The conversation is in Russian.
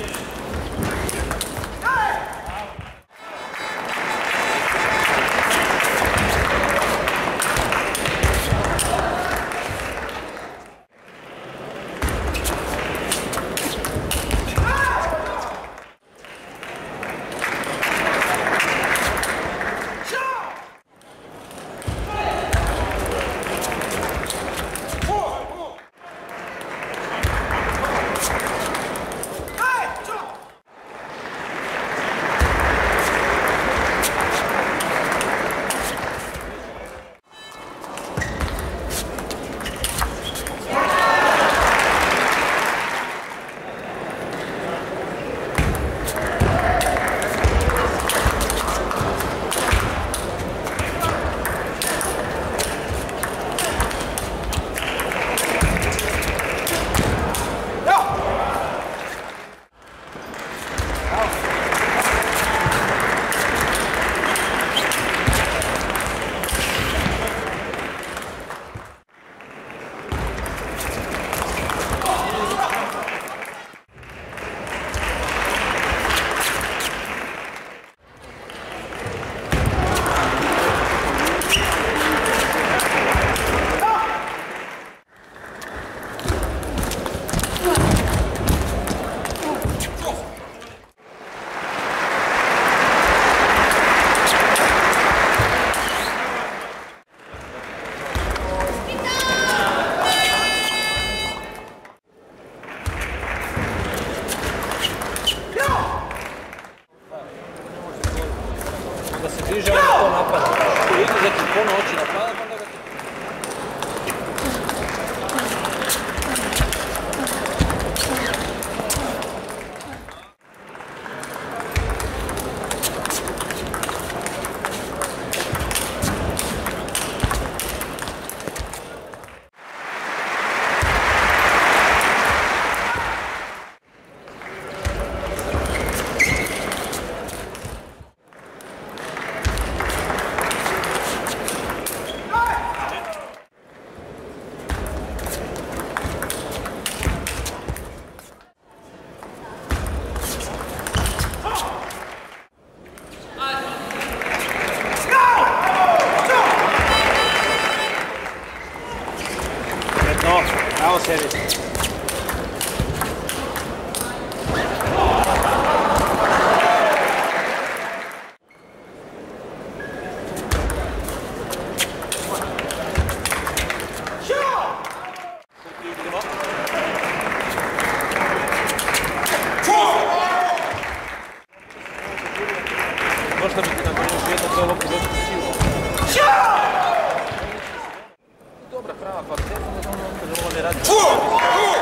Yeah. встречались. Можно быть, на том, что это было бы засужило. Чё! 투! 투!